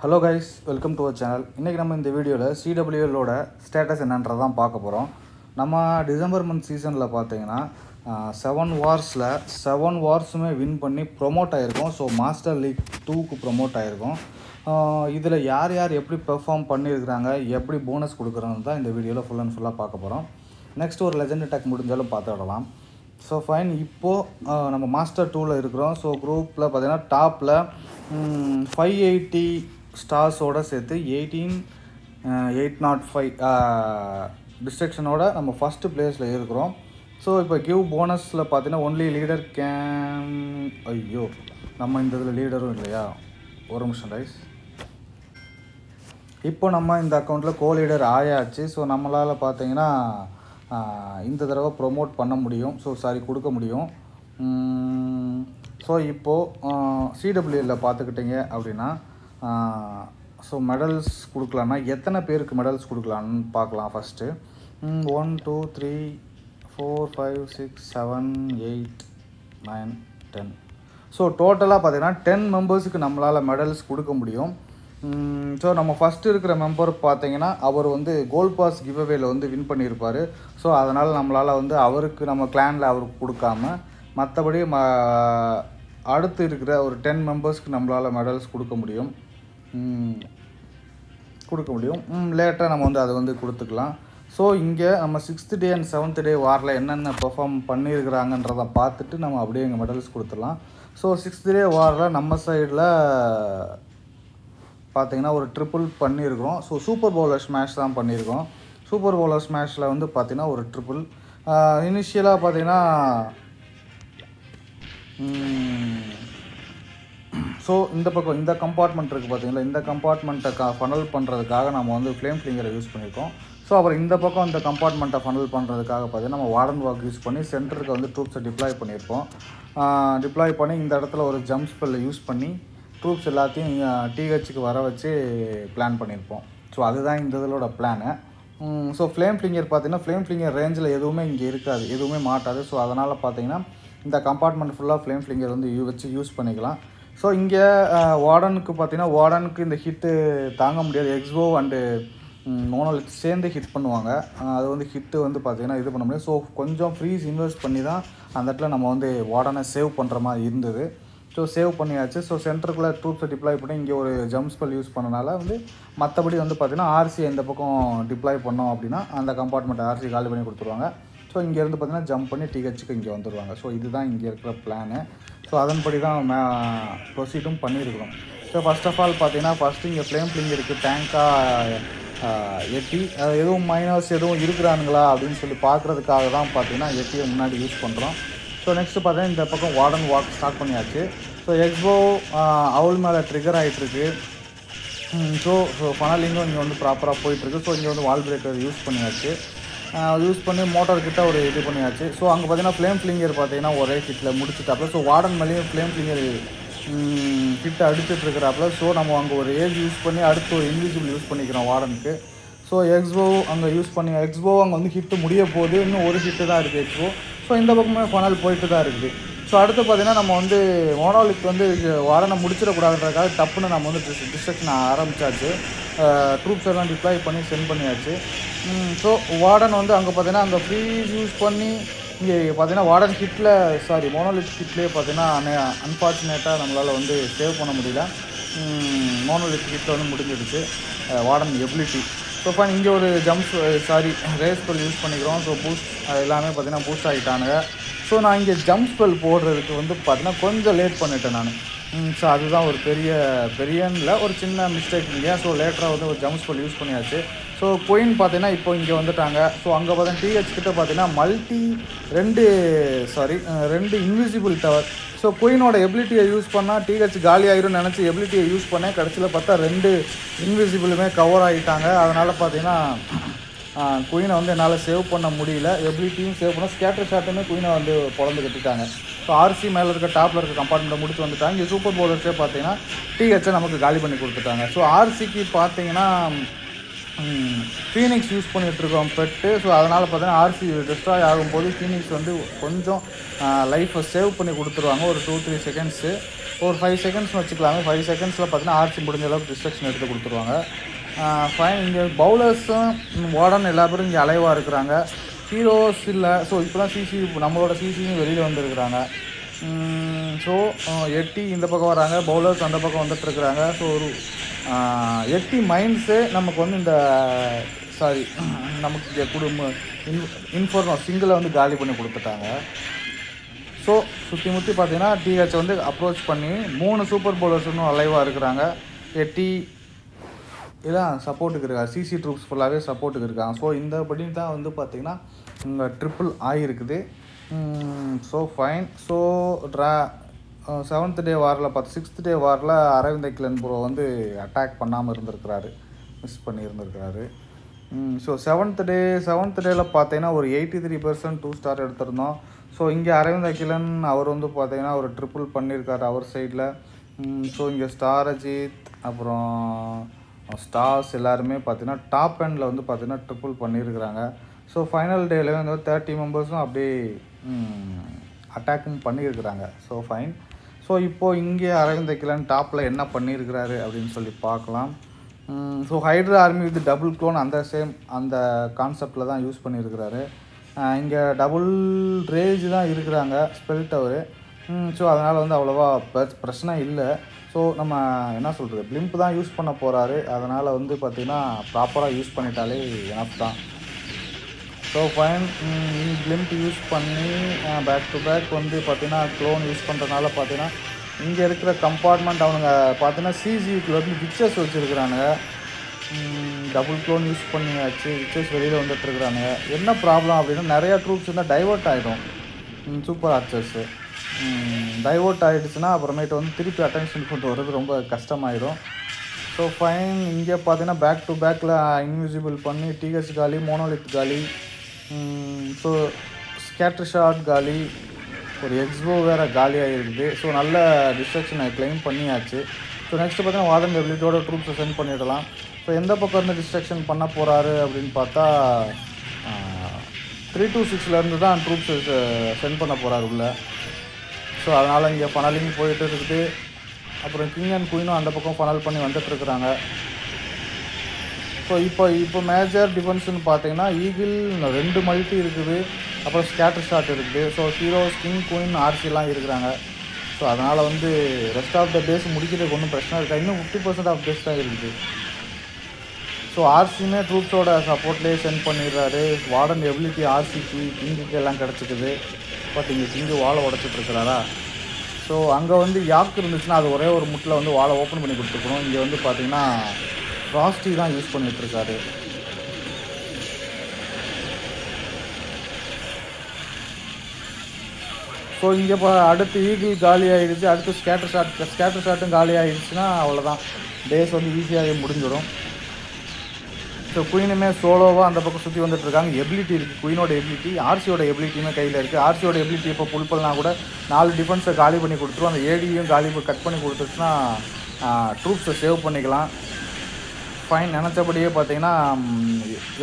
Hello guys welcome to our channel இன்றைக்கி நம்ம இந்த வீடியோவில் சிடபிள்யூஎல்லோட ஸ்டேட்டஸ் என்னன்றது தான் பார்க்க போகிறோம் நம்ம டிசம்பர் மந்த் சீசனில் பார்த்தீங்கன்னா செவன் வார்ஸில் செவன் வார்ஸுமே வின் பண்ணி ப்ரொமோட் ஆகிருக்கோம் ஸோ மாஸ்டர் லீக் டூக்கு ப்ரொமோட் ஆகிருக்கோம் இதில் யார் யார் எப்படி பெர்ஃபார்ம் பண்ணியிருக்கிறாங்க எப்படி போனஸ் கொடுக்குறாங்க தான் இந்த வீடியோவில் ஃபுல் அண்ட் ஃபுல்லாக பார்க்க போகிறோம் நெக்ஸ்ட் ஒரு லெஜண்ட் அட்டாக் முடிஞ்சாலும் பார்த்துடலாம். ஸோ ஃபைன் இப்போது நம்ம மாஸ்டர் டூவில் இருக்கிறோம். ஸோ குரூப்பில் பார்த்திங்கன்னா டாப்பில் ஃபைவ் எயிட்டி ஸ்டார்ஸோடு சேர்த்து எயிட்டீன் எயிட் நாட் ஃபைவ் டிஸ்ட்ரக்ஷனோட நம்ம ஃபஸ்ட்டு பிளேஸில் இருக்கிறோம். ஸோ இப்போ கிவ் போனஸில் பார்த்தீங்கன்னா ஒன்லி லீடர் கேம் ஐயோ நம்ம இந்த இதில் லீடரும் இல்லையா? ஒரு நிமிஷம் ரைஸ் இப்போ நம்ம இந்த அக்கௌண்ட்டில் கோ லீடர் ஆயாச்சு. ஸோ நம்மளால் பார்த்தீங்கன்னா uh, இந்த தடவை ப்ரொமோட் பண்ண முடியும். ஸோ சாரி கொடுக்க முடியும். ஸோ இப்போது சிடபிள்யூவில் uh, பார்த்துக்கிட்டிங்க அப்படின்னா ஸோ மெடல்ஸ் கொடுக்கலான்னா எத்தனை பேருக்கு மெடல்ஸ் கொடுக்கலான்னு பார்க்கலாம் first one two three four five six seven eight nine ten so டோட்டலாக பார்த்தீங்கன்னா டென் மெம்பர்ஸுக்கு நம்மளால் மெடல்ஸ் கொடுக்க முடியும். ஸோ நம்ம ஃபஸ்ட்டு இருக்கிற மெம்பர் பார்த்தீங்கன்னா அவர் வந்து கோல்ட் பாஸ் கிவ்அவேல வந்து வின் பண்ணியிருப்பார். ஸோ அதனால் நம்மளால் வந்து அவருக்கு நம்ம கிளானில் அவருக்கு கொடுக்காம மற்றபடி ம அடுத்து இருக்கிற ஒரு டென் மெம்பர்ஸ்க்கு நம்மளால் மெடல்ஸ் கொடுக்க முடியும். கொடுக்க முடியும். லேட்டாக நம்ம வந்து அதை வந்து கொடுத்துக்கலாம். ஸோ இங்கே நம்ம sixth day and seventh day வாரில் என்னென்ன பெர்ஃபார்ம் பண்ணியிருக்கிறாங்கன்றதை பார்த்துட்டு நம்ம அப்படியே இங்கே மெடல்ஸ் கொடுத்துடலாம். ஸோ சிக்ஸ்த் டே வாரில் நம்ம சைடில் பார்த்தீங்கன்னா ஒரு ட்ரிபிள் பண்ணியிருக்கிறோம். ஸோ சூப்பர் பவுலர் ஸ்மாஷ் தான் பண்ணியிருக்கோம் சூப்பர் பவுலர் ஸ்மாஷில் வந்து பார்த்திங்கன்னா ஒரு ட்ரிபிள் இனிஷியலாக பார்த்தீங்கன்னா ஸோ இந்த பக்கம் இந்த கம்பார்ட்மெண்ட் இருக்குது பார்த்தீங்களா இந்த கம்பார்ட்மெண்ட்டை க ஃபனல் பண்ணுறதுக்காக நம்ம வந்து ஃப்ளேம் ஃபிளிங்கரை யூஸ் பண்ணியிருக்கோம் ஸோ அப்புறம் இந்த பக்கம் இந்த கம்பார்ட்மெண்ட்டை ஃபனல் பண்ணுறதுக்காக பார்த்தீங்கன்னா நம்ம வார்டன் வாக் யூஸ் பண்ணி சென்டருக்கு வந்து ட்ரூப்ஸை டிப்ளாய் பண்ணியிருப்போம் டிப்ளாய் பண்ணி இந்த இடத்துல ஒரு ஜம்ப் ஸ்பெல்லை யூஸ் பண்ணி ட்ரூப்ஸ் எல்லாத்தையும் டிஹெச்சுக்கு வர வச்சு பிளான் பண்ணியிருப்போம் ஸோ அதுதான் இந்த இதோட பிளானு ஸோ ஃப்ளேம் ஃபிளிங்கர் பார்த்தீங்கன்னா ஃப்ளேம் ஃபிளிங்கர் ரேஞ்சில் எதுவுமே இங்கே இருக்காது. எதுவுமே மாட்டாது. ஸோ அதனால் பார்த்தீங்கன்னா இந்த கம்பார்ட்மெண்ட் ஃபுல்லாக ஃப்ளேம் ஃபிளிங்கர் வந்து யூ வச்சு யூஸ் பண்ணிக்கலாம். ஸோ இங்கே வார்டனுக்கு பார்த்தீங்கன்னா வார்டனுக்கு இந்த ஹிட்டு தாங்க முடியாது. எக்ஸ்போ அண்டு மோனோலித் சேர்ந்து ஹிட் பண்ணுவாங்க. அது வந்து ஹிட்டு வந்து பார்த்தீங்கன்னா இது பண்ண முடியும். ஸோ கொஞ்சம் ஃப்ரீஸ் இன்வெஸ்ட் பண்ணி தான் அந்த இடத்துல நம்ம வந்து வார்டனை சேவ் பண்ணுற மாதிரி இருந்தது. ஸோ சேவ் பண்ணியாச்சு. ஸோ சென்டருக்குள்ளே ட்ரூப்ஸை டிப்ளாய் பண்ணி இங்கே ஒரு ஜம்ப் ஸ்பெல் யூஸ் பண்ணனால வந்து மற்றபடி வந்து பார்த்தீங்கன்னா ஆர்சி எந்த பக்கம் டிப்ளாய் பண்ணோம் அப்படின்னா அந்த கம்பார்ட்மெண்ட் ஆர்சி காலி பண்ணி கொடுத்துருவாங்க. ஸோ இங்கேருந்து பார்த்தீங்கன்னா ஜம்ப் பண்ணி டிஹெச்சுக்கு இங்கே வந்துடுவாங்க ஸோ இதுதான் இங்கே இருக்கிற பிளானு ஸோ அதன்படி தான் ப்ரொசீடும் பண்ணியிருக்கிறோம் ஸோ ஃபர்ஸ்ட் ஆஃப் ஆல் பார்த்தீங்கன்னா ஃபஸ்ட்டு இங்கே ஃப்ளேம் ஃபிளிங் இருக்குது டேங்காக எட்டி எதுவும் மைனஸ் எதுவும் இருக்கிறானுங்களா அப்படின்னு சொல்லி பார்க்குறதுக்காக தான் பார்த்தீங்கன்னா எட்டியை முன்னாடி யூஸ் பண்ணுறோம் ஸோ நெக்ஸ்ட்டு பார்த்தீங்கன்னா இந்த பக்கம் வார்டன் வாக் ஸ்டார்ட் பண்ணியாச்சு. ஸோ எக்ஸ்போ அவள் மேலே ட்ரிகர் ஆகிட்டுருக்கு ஸோ ஸோ ஃபனலிங்கும் இங்கே வந்து ப்ராப்பராக போயிட்டுருக்கு. ஸோ இங்கே வந்து வால் பிரேக்கர் யூஸ் பண்ணியாச்சு. யூஸ் பண்ணி மோட்டார் கிட்ட ஒரு இது பண்ணியாச்சு. ஸோ அங்கே பார்த்தீங்கன்னா ஃப்ளேம் ஃபிளிங்கர் பார்த்தீங்கன்னா ஒரே ஹிட்டில் முடிச்சுட்டாப்புல ஸோ வார்டன் மேலேயும் ஃப்ளேம் ஃபிளிங்கர் கிட்ட அடிச்சுட்ருக்கிறாப்புல ஸோ நம்ம அங்கே ஒரு ஏஜ் யூஸ் பண்ணி அடுத்து ஒரு இன்விசிபிள் யூஸ் பண்ணிக்கிறோம் வார்டனுக்கு ஸோ எக்ஸ்போ அங்கே யூஸ் பண்ணி எக்ஸ்போ அங்கே வந்து ஹிட்டு முடிய போகுது இன்னும் ஒரு ஹிட்டு தான் இருக்குது எக்ஸ்போ ஸோ இந்த பக்கமே ஃபனல் போயிட்டு தான் இருக்குது ஸோ அடுத்து பார்த்தீங்கன்னா நம்ம வந்து மோனோலிக் வந்து வாரனை முடிச்சிடக்கூடாதுன்றதுக்காக டப்புன்னு நம்ம வந்து டிஸ்ட்ரக்ஷன் ஆரம்பிச்சாச்சு. ட்ரூப்ஸ் எல்லாம் டிப்ளாய் பண்ணி சென்ட் பண்ணியாச்சு. ஸோ வார்டன் வந்து அங்கே பார்த்தீங்கன்னா அங்கே ஃப்ரீஸ் யூஸ் பண்ணி இங்கே பார்த்தீங்கன்னா வார்டன் ஹிட்டில் சாரி மோனோலிட் ஹிட்லேயே பார்த்தீங்கன்னா அன்ஃபார்ச்சுனேட்டாக நம்மளால் வந்து சேவ் பண்ண முடியல. மோனோலிட் ஹிட் வந்து முடிஞ்சிடுச்சு. வார்டன் எபிலிட்டி ஸோ ஃபைன் இங்கே ஒரு jumps sorry rage spell use பண்ணிக்கிறோம். ஸோ பூஸ்ட் எல்லாமே பார்த்தீங்கன்னா பூஸ்ட் ஆகிட்டானுங்க ஸோ நான் இங்கே ஜம்ப் ஸ்பெல் போடுறதுக்கு வந்து பார்த்தீங்கன்னா கொஞ்சம் லேட் பண்ணிட்டேன் நான். ஸோ அதுதான் ஒரு பெரிய பெரியன்ல ஒரு சின்ன மிஸ்டேக் இல்லையா? ஸோ லேட்டராக வந்து ஒரு ஜம்ப் ஸ்பெல் யூஸ் பண்ணியாச்சு. ஸோ குயின் பார்த்தீங்கன்னா இப்போ இங்கே வந்துட்டாங்க. ஸோ அங்கே பார்த்தீங்கன்னா டிஹெச் கிட்ட பார்த்தீங்கன்னா மல்டி ரெண்டு சாரி ரெண்டு இன்விசிபிள் டவர் ஸோ குயினோட எபிலிட்டியை யூஸ் பண்ணால் டிஹெச் காலி ஆயிரும் நினச்சி எபிலிட்டியை யூஸ் பண்ணேன் கடைசியில் பார்த்தா ரெண்டு இன்விசிபிளுமே கவர் ஆகிட்டாங்க அதனால் பார்த்தீங்கன்னா குயினை வந்து என்னால் சேவ் பண்ண முடியல. எப்படி டீம் சேவ் பண்ண ஸ்கேட்டர் ஷாட்டுமே குயினை வந்து பொழந்து கட்டிட்டாங்க ஸோ ஆர்சி மேலே இருக்க டாப்பில் இருக்க கம்பார்ட்மெண்ட்டை முடிச்சு வந்துட்டாங்க. இங்கே சூப்பர் பவுலர்ஸே பார்த்தீங்கன்னா டிஹெச்சை நமக்கு காலி பண்ணி கொடுத்துட்டாங்க. ஸோ ஆர்சிக்கு பார்த்தீங்கன்னா ஃபீனிக்ஸ் யூஸ் பண்ணிகிட்ருக்கோம் பெட்டு ஸோ அதனால் பார்த்தீங்கன்னா ஆர்சி டிஸ்ட்ராய் ஆகும்போது ஃபீனிக்ஸ் வந்து கொஞ்சம் லைஃப்பை சேவ் பண்ணி கொடுத்துருவாங்க. ஒரு டூ த்ரீ செகண்ட்ஸு ஒரு ஃபைவ் செகண்ட்ஸ் வச்சுக்கலாமே. ஃபைவ் செகண்ட்ஸில் பார்த்தீங்கன்னா ஆர்சி முடிஞ்ச அளவுக்கு டிஸ்ட்ரக்ஷன் எடுத்து கொடுத்துருவாங்க. ஃபைன் இங்கே பவுலர்ஸும் வார்டன் எல்லா பேரும் இங்கே அலைவாக இருக்கிறாங்க. ஹீரோஸ் இல்லை. ஸோ இப்போலாம் சிசி நம்மளோட சிசியும் வெளியில் வந்துருக்குறாங்க. ஸோ எட்டி இந்த பக்கம் வராங்க. பவுலர்ஸ் அந்த பக்கம் வந்துட்டுருக்குறாங்க ஸோ ஒரு எட்டி மைண்ட்ஸே நமக்கு வந்து இந்த சாரி நமக்கு இங்கே குடும்ப இன் இன்ஃபோர்னோ சிங்கிளை வந்து காலி பண்ணி கொடுத்துட்டாங்க. ஸோ சுற்றி முற்றி பார்த்தீங்கன்னா டிஹெச் வந்து அப்ரோச் பண்ணி மூணு சூப்பர் பவுலர்ஸ் இன்னும் அலைவாக இருக்கிறாங்க. எட்டி எல்லாம் சப்போர்ட்டுக்கு இருக்காங்க சிசி ட்ரூப்ஸ் ஃபுல்லாகவே சப்போர்ட்டுக்கு இருக்காங்க. ஸோ இந்த படி தான் வந்து பார்த்திங்கன்னா இங்கே ட்ரிப்புள் ஆகிருக்குது so fine so draw seventh day வாரில் பார்த்து சிக்ஸ்த் டே வாரில் அரவிந்த் கிளன் ப்ரோ வந்து அட்டாக் பண்ணாமல் இருந்திருக்கிறாரு. மிஸ் பண்ணி இருந்திருக்கிறாரு. ஸோ செவன்த் டே செவன்த் டேயில் பார்த்தீங்கன்னா ஒரு eighty three percent two star எடுத்திருந்தோம். ஸோ இங்கே அரவிந்த் அகிலன் அவர் வந்து பார்த்தீங்கன்னா ஒரு ட்ரிப்புள் பண்ணியிருக்காரு அவர் சைடில் ஸோ இங்கே ஸ்டார் அஜித் அப்புறம் ஸ்டார்ஸ் எல்லாருமே பார்த்தீங்கன்னா டாப் எண்டில் வந்து பார்த்தீங்கன்னா ட்ரிப்புள் பண்ணியிருக்கிறாங்க. ஸோ ஃபைனல் டேல வந்து தேர்ட்டி மெம்பர்ஸும் அப்படியே அட்டாக்கும் பண்ணியிருக்கிறாங்க. ஸோ ஃபைன் ஸோ இப்போது இங்கே அரவிந்த் கிலன் டாப்பில் என்ன பண்ணியிருக்கிறாரு அப்படின்னு சொல்லி பார்க்கலாம். So hydra army with double clone அந்த சேம் அந்த கான்செப்டில் தான் யூஸ் பண்ணியிருக்கிறாரு. இங்கே டபுள் ரேஜ் தான் இருக்கிறாங்க ஸ்பெல் டவரு ஸோ அதனால் வந்து அவ்வளோவா பிர- பிரச்சனை இல்லை. ஸோ நம்ம என்ன சொல்கிறது பிளிம்ப் தான் யூஸ் பண்ண போகிறாரு அதனால் வந்து பார்த்திங்கன்னா ப்ராப்பராக யூஸ் பண்ணிட்டாலே எனப் தான். ஸோ ஃபைன் பிளிம்ப் யூஸ் பண்ணி பேக் டு பேக் வந்து பார்த்திங்கன்னா க்ளோன் யூஸ் பண்ணுறதுனால பார்த்தீங்கன்னா இங்கே இருக்கிற கம்பார்ட்மெண்ட் அவனுங்க பார்த்தீங்கன்னா சிசியூக்கில் வந்து பிக்சர்ஸ் வச்சுருக்குறானுங்க. டபுள் க்ளோன் யூஸ் பண்ணியாச்சு. பிக்சர்ஸ் வெளியில் வந்துட்டுருக்குறானுங்க என்ன ப்ராப்ளம் அப்படின்னா நிறையா ட்ரூப்ஸ் இருந்தால் டைவர்ட் ஆகிடும் சூப்பர் ஆர்ச்சர்ஸு டைவர்ட் ஆகிடுச்சுன்னா அப்புறமேட்டு வந்து திருப்பி அட்டென்ஷன் கொண்டு வர்றது ரொம்ப கஷ்டமாயிடும். ஸோ ஃபைன் இங்கே பார்த்தீங்கன்னா பேக் டு பேக்கில் இன்விசிபிள் uh, பண்ணி டிஹெச் காலி மோனோலித் காலி ஸோ ஸ்கேட்டர் ஷாட் காலி ஒரு எக்ஸ்போ வேறு காலியாக இருக்குது ஸோ நல்ல டிஸ்ட்ரக்ஷனை கிளைம் பண்ணியாச்சு. ஸோ நெக்ஸ்ட் பார்த்தீங்கன்னா வாதன் எபிலிட்டியோட ட்ரூப்ஸை சென்ட் பண்ணிடலாம். ஸோ எந்த பக்கம் இருந்து டிஸ்ட்ரக்ஷன் பண்ண போகிறாரு அப்படின்னு பார்த்தா த்ரீ டூ சிக்ஸ்லேருந்து தான் ட்ரூப்ஸை சென்ட் பண்ண போகிறாரு உள்ளே. ஸோ அதனால் இங்கே ஃபனலிங் போயிட்டு இருக்குது. அப்புறம் கிங் அண்ட் குயினும் அந்த பக்கம் ஃபனல் பண்ணி வந்துட்டுருக்குறாங்க ஸோ இப்போ இப்போ மேஜர் டிஃபென்ஸ்னு பார்த்தீங்கன்னா ஈகிள் ரெண்டு மல்டி இருக்குது. அப்புறம் ஸ்கேட்டர் ஷாட் இருக்குது. ஸோ ஹீரோஸ் கிங் குயின் ஆர்சிலாம் இருக்கிறாங்க. ஸோ அதனால் வந்து ரெஸ்ட் ஆஃப் த டேஸ் முடிக்கிறதுக்கு ஒன்றும் பிரச்சனை இருக்கா இன்னும் ஃபிஃப்டி பர்சன்ட் ஆஃப் டேஸ் தான் இருக்குது. ஸோ ஆர்சியுமே ட்ரூப்ஸோட சப்போர்ட்லேயே சென்ட் பண்ணிடுறாரு. வார்டன் எபிலிட்டி ஆர்சிக்கு கிங்குக்கு எல்லாம் கிடச்சிக்குது. பட் இங்கே கிங்கு வாழை உடச்சிட்டு இருக்கிறாரா ஸோ அங்கே வந்து யாக்கு இருந்துச்சுன்னா அது ஒரே ஒரு முட்டில் வந்து வாழை ஓப்பன் பண்ணி கொடுத்துக்கணும் இங்கே வந்து பார்த்தீங்கன்னா ஃப்ராஸ்டி தான் யூஸ் பண்ணிகிட்ருக்காரு ஸோ இங்கே இப்போ அடுத்து ஈகிள் காலி ஆகிடுச்சு அடுத்து ஸ்கேட்டர் ஷாட் ஸ்கேட்டர் ஷாட்டும் காலி ஆகிடுச்சுன்னா அவ்வளோதான் டேஸ் வந்து ஈஸியாகவே முடிஞ்சிடும். ஸோ குயினுமே சோலோவாக அந்த பக்கம் சுற்றி வந்துட்டு இருக்காங்க எபிலிட்டி இருக்குது குயினோட எபிலிட்டி ஆர்சியோட எபிலிட்டியுமே கையில் இருக்குது ஆர்சியோட எபிலிட்டி இப்போ புல்பல்னா கூட நாலு டிஃபென்ஸை காலி பண்ணி கொடுத்துரும். அந்த ஏடியும் காலி கட் பண்ணி கொடுத்துருச்சுன்னா ட்ரூப்ஸை சேவ் பண்ணிக்கலாம். ஃபைன் நினச்சபடியே பார்த்தீங்கன்னா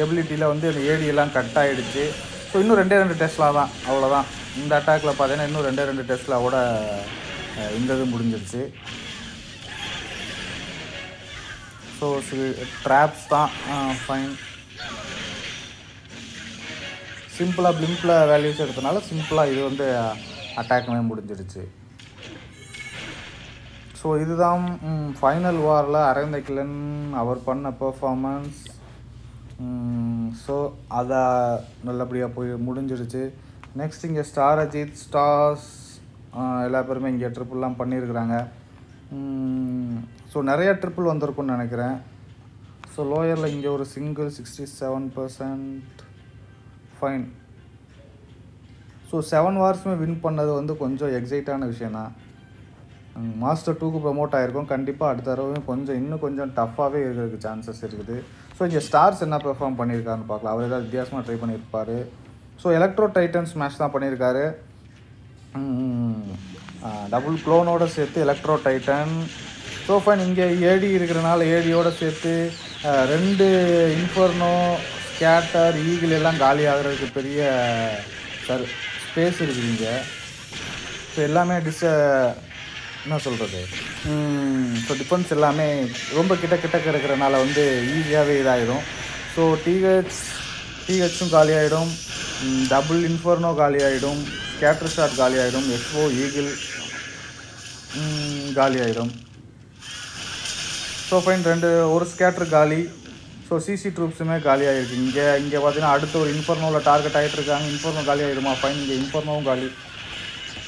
எபிலிட்டியில் வந்து அந்த ஏடியெல்லாம் கட் ஆகிடுச்சு ஸோ இன்னும் ரெண்டே ரெண்டு டெஸ்ட்லாம் தான் அவ்வளோதான் இந்த அட்டாக்கில் பார்த்தீங்கன்னா இன்னும் ரெண்டே ரெண்டு டெஸ்ட்லாவோட இந்த இது முடிஞ்சிருச்சு. ஸோ ட்ராப்ஸ் தான் ஃபைன் சிம்பிளாக பிளிம்பில் வேல்யூஸ் எடுத்தனால சிம்பிளாக இது வந்து அட்டாக்குமே முடிஞ்சிடுச்சு. ஸோ இதுதான் ஃபைனல் வாரில் அரவிந்த கிளன் அவர் பண்ண பெர்ஃபார்மன்ஸ் ஸோ அதை நல்லபடியாக போய் முடிஞ்சிடுச்சு. நெக்ஸ்ட் இங்கே ஸ்டார் அஜித் ஸ்டார்ஸ் எல்லா பேருமே இங்கே ட்ரிப்புலாம் பண்ணியிருக்கிறாங்க. ஸோ நிறையா ட்ரிப்பிள் வந்திருக்கும்னு நினைக்கிறேன். ஸோ லோயரில் இங்கே ஒரு single sixty seven percent fine so seven வார்ஸுமே win பண்ணது வந்து கொஞ்சம் எக்ஸைட்டான விஷயந்தான் மாஸ்டர் டூக்கு ப்ரமோட் ஆகிருக்கும் கண்டிப்பாக அடுத்த தடவை கொஞ்சம் இன்னும் கொஞ்சம் டஃப்பாகவே இருக்கிறதுக்கு சான்சஸ் இருக்குது. ஸோ இங்கே ஸ்டார்ஸ் என்ன பெர்ஃபார்ம் பண்ணியிருக்காருன்னு பார்க்கலாம். அவர் ஏதாவது வித்தியாசமாக ட்ரை பண்ணியிருப்பார். ஸோ எலக்ட்ரோ டைட்டன்ஸ் மேட்ச் தான் பண்ணியிருக்காரு. டபுள் க்ளோனோடு சேர்த்து எலக்ட்ரோ டைட்டன் சோஃபன் இங்கே ஏடி இருக்கிறனால ஏடியோடு சேர்த்து ரெண்டு இன்ஃபர்னோ ஸ்கேட்டர் ஈகிள் எல்லாம் காலி ஆகிறதுக்கு பெரிய சர் ஸ்பேஸ் இருக்குது இங்கே. ஸோ எல்லாமே டிஸ் என்ன சொல்கிறது ஸோ டிஃபென்ஸ் எல்லாமே ரொம்ப கிட்ட கிட்ட இருக்கிறனால வந்து ஈஸியாகவே இதாகிடும் ஸோ டிஹெச் டிஹெச்சும் காலி ஆகிடும் டபுள் இன்ஃபர்னோ காலி ஆகிடும் கேப்டர் ஷாட் காலி ஆகிடும் எக்ஸ்போ ஈகிள் காலி ஆகிடும் ஸோ ஃபைன் ரெண்டு ஒரு ஸ்கேட்டர் காலி. ஸோ சிசி ட்ரூப்ஸுமே காலி ஆகிருக்கு இங்கே இங்கே பார்த்தீங்கன்னா அடுத்த ஒரு இன்ஃபர்னோவில் டார்கெட் ஆகிட்டு இருக்காங்க இன்ஃபர்னோ காலி ஆகிடுமா ஃபைன் இங்கே இன்ஃபர்னோவும் காலி.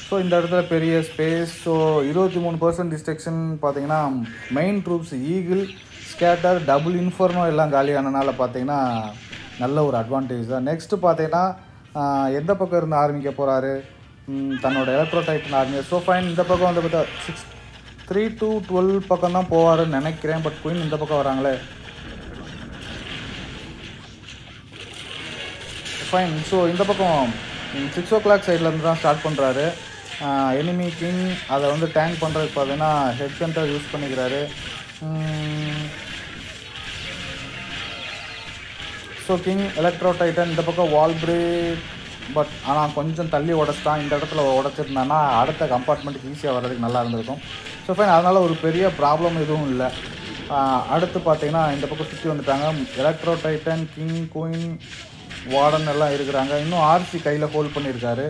ஸோ இந்த இடத்துல பெரிய ஸ்பேஸ் ஸோ இருபத்தி மூணு பர்சன்ட் டிஸ்ட்ரக்ஷன் பார்த்தீங்கன்னா main troops eagle scatter double inferno எல்லாம் காலியானனால பார்த்தீங்கன்னா நல்ல ஒரு அட்வான்டேஜ் தான். நெக்ஸ்ட்டு பார்த்தீங்கன்னா எந்த பக்கம் இருந்து ஆரம்பிக்க போகிறாரு தன்னோட எலக்ட்ரோடைட்டன் ஆர்மி ஸோ ஃபைன் இந்த பக்கம் வந்து பார்த்தா சிக்ஸ் த்ரீ டூ டுவெல் பக்கம் தான் போவாருன்னு நினைக்கிறேன். பட் குயின் இந்த பக்கம் வராங்களே. ஃபைன் ஸோ இந்த பக்கம் சிக்ஸ் ஓ கிளாக் சைட்லேருந்து தான் ஸ்டார்ட் பண்ணுறாரு எனிமி கிங் அதை வந்து டேங்க் பண்ணுறதுக்கு பார்த்தீங்கன்னா ஹெட் சென்டர் யூஸ் பண்ணிக்கிறாரு. ஸோ கிங் எலக்ட்ரோ டைட்டன் இந்த பக்கம் வால் பிரேக் பட் ஆனால் கொஞ்சம் தள்ளி உடச்சிட்டான். இந்த இடத்துல உடச்சிருந்தான்னா அடுத்த கம்பார்ட்மெண்ட்டுக்கு ஈஸியாக வர்றதுக்கு நல்லா இருந்திருக்கும். ஸோ ஃபைன் அதனால் ஒரு பெரிய ப்ராப்ளம் எதுவும் இல்லை. அடுத்து பார்த்தீங்கன்னா இந்த பக்கம் சுற்றி வந்துட்டாங்க. Electro titan king queen warden எல்லாம் இருக்கிறாங்க. இன்னும் ஆர்சி கையில் ஹோல்ட் பண்ணியிருக்காரு.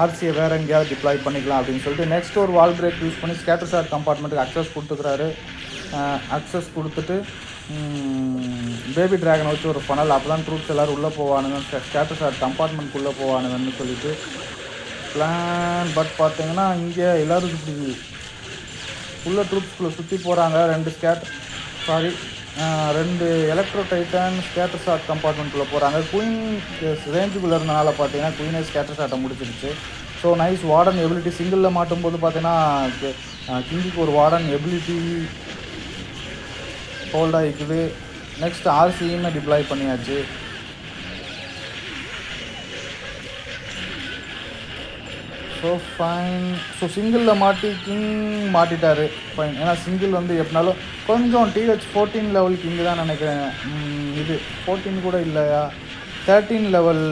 ஆர்சியை வேறு எங்கேயாவது டிப்ளாய் பண்ணிக்கலாம் அப்படின்னு சொல்லிட்டு நெக்ஸ்ட் ஒரு வால் பிரேக் யூஸ் பண்ணி ஸ்கேட்டர் சார் கம்பார்ட்மெண்ட்டுக்கு அக்சஸ் கொடுத்துக்கிறாரு. அக்சஸ் கொடுத்துட்டு பேபி டிராகனை வச்சு ஒரு ஃபனல் அப்போ தான் ட்ரூப்ஸ் எல்லோரும் உள்ளே போவானுங்க. ஸ்டேட்டஸ் ஷாட் கம்பார்ட்மெண்ட்குள்ளே போவானுங்கன்னு சொல்லிட்டு பிளான் பட் பார்த்தீங்கன்னா இங்கே எல்லோரும் இப்படி உள்ள ட்ரூப்ஸ்குள்ளே சுற்றி போகிறாங்க ரெண்டு ஸ்கேட் சாரி ரெண்டு எலக்ட்ரோ டைட்டன் ஸ்கேட்டர் ஷாட் கம்பார்ட்மெண்ட்டுக்குள்ளே போகிறாங்க குயின் ரேஞ்சுக்குள்ளே இருந்தனால பார்த்தீங்கன்னா குயினே ஸ்கேட்டர் ஷாட்டை முடிச்சிருச்சு. ஸோ நைஸ் வார்டன் எபிலிட்டி சிங்கிளில் மாட்டும்போது பார்த்தீங்கன்னா கிங்குக்கு ஒரு வார்டன் எபிலிட்டி ஹோல்ட் இருக்குது நெக்ஸ்ட் ஆர்சியுமே டிப்ளாய் பண்ணியாச்சு. ஸோ ஃபைன் ஸோ சிங்கிளில் மாட்டி கிங் மாட்டிட்டாரு. ஃபைன் ஏன்னா சிங்கிள் வந்து எப்படினாலும் கொஞ்சம் டிஹெச் ஃபோர்டீன் லெவல் கிங் தான் நினைக்கிறேன். இது ஃபோர்டீன் கூட இல்லையா? தேர்ட்டீன் லெவல்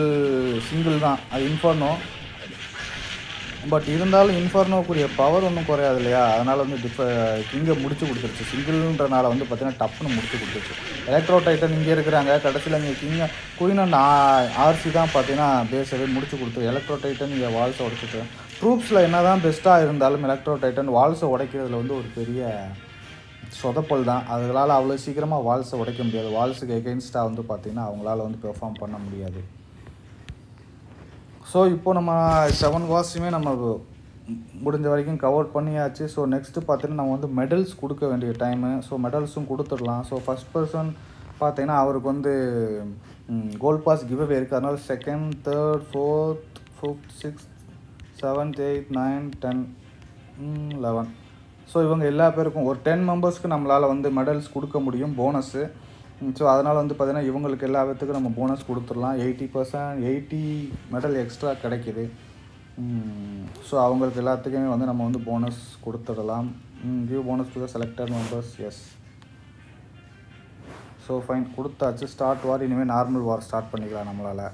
சிங்கிள் தான். அது இன்ஃபர்னோ பட் இருந்தாலும் இன்ஃபர்னோக்குரிய பவர் ஒன்றும் குறையாது இல்லையா அதனால் வந்து டிஃப கிங்கை முடிச்சு கொடுத்துருச்சு. சிங்கிள்ன்றனால வந்து பார்த்தீங்கன்னா டப்புன்னு முடிச்சு கொடுத்துருச்சு. எலக்ட்ரோ டைட்டன் இங்கே இருக்கிறாங்க. கடைசியில் இங்கே கிங்க குயின் அண்ட் ஆர்சி தான் பார்த்தீங்கன்னா பேஸவே முடிச்சு கொடுத்து எலக்ட்ரோ டைட்டன் இங்கே வால்ஸை உடச்சிட்டு. ட்ரூப்ஸில் என்ன தான் பெஸ்ட்டாக இருந்தாலும் எலக்ட்ரோ டைட்டன் வால்ஸை உடைக்கிறதுல வந்து ஒரு பெரிய சொதப்பல் தான். அதனால அவ்வளோ சீக்கிரமாக வால்ஸை உடைக்க முடியாது. வால்ஸுக்கு எகெயின்ஸ்டாக வந்து பார்த்திங்கன்னா அவங்களால வந்து பெர்ஃபார்ம் பண்ண முடியாது. ஸோ இப்போ நம்ம செவன் வாஸுமே நம்ம முடிஞ்ச வரைக்கும் கவர் பண்ணியாச்சு. ஸோ நெக்ஸ்ட்டு பார்த்தீங்கன்னா நம்ம வந்து மெடல்ஸ் கொடுக்க வேண்டிய டைமு ஸோ மெடல்ஸும் கொடுத்துடலாம். ஸோ ஃபஸ்ட் பர்சன் பார்த்தீங்கன்னா அவருக்கு வந்து கோல்ட் பாஸ் கிவ்அவே இருக்குது அதனால் second third fourth fifth sixth seventh eight nine ten eleven so இவங்க எல்லா பேருக்கும் ஒரு டென் மெம்பர்ஸ்க்கு நம்மளால் வந்து மெடல்ஸ் கொடுக்க முடியும். போனஸ்ஸு ஸோ அதனால் வந்து பார்த்திங்கன்னா இவங்களுக்கு எல்லா விதத்துக்கும் நம்ம போனஸ் கொடுத்துடலாம். Eighty percent eighty medal extra கிடைக்கிது. ஸோ அவங்களுக்கு எல்லாத்துக்குமே வந்து நம்ம வந்து போனஸ் கொடுத்துடலாம். Give bonus to the selected members yes so fine கொடுத்தாச்சு. ஸ்டார்ட் வார் இனிமேல் நார்மல் வார் ஸ்டார்ட் பண்ணிக்கலாம் நம்மளால்.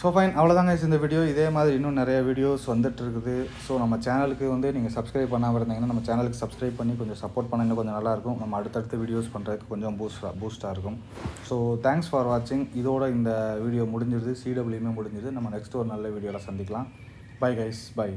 ஸோ ஃபைன் அவ்வளோதாங்க இந்த வீடியோ இதே மாதிரி இன்னும் நிறைய வீடியோஸ் வந்துட்டு இருக்குது. ஸோ நம்ம சேனலுக்கு வந்து நீங்கள் சப்ஸ்கிரைப் பண்ணாமல் இருந்தீங்கன்னா நம்ம சேனலுக்கு சப்ஸ்கிரைப் பண்ணி கொஞ்சம் சப்போர்ட் பண்ண இன்னும் கொஞ்சம் நல்லாயிருக்கும் நம்ம அடுத்தடுத்த வீடியோஸ் பண்ணுறதுக்கு கொஞ்சம் பூஸ்டாக பூஸ்ட்டாக இருக்கும். ஸோ தேங்க்ஸ் ஃபார் வாட்சிங் இதோட இந்த வீடியோ முடிஞ்சிருது. சிடபிள்யூமே முடிஞ்சிருது. நம்ம நெக்ஸ்ட் ஒரு நல்ல வீடியோவில் சந்திக்கலாம். Bye guys bye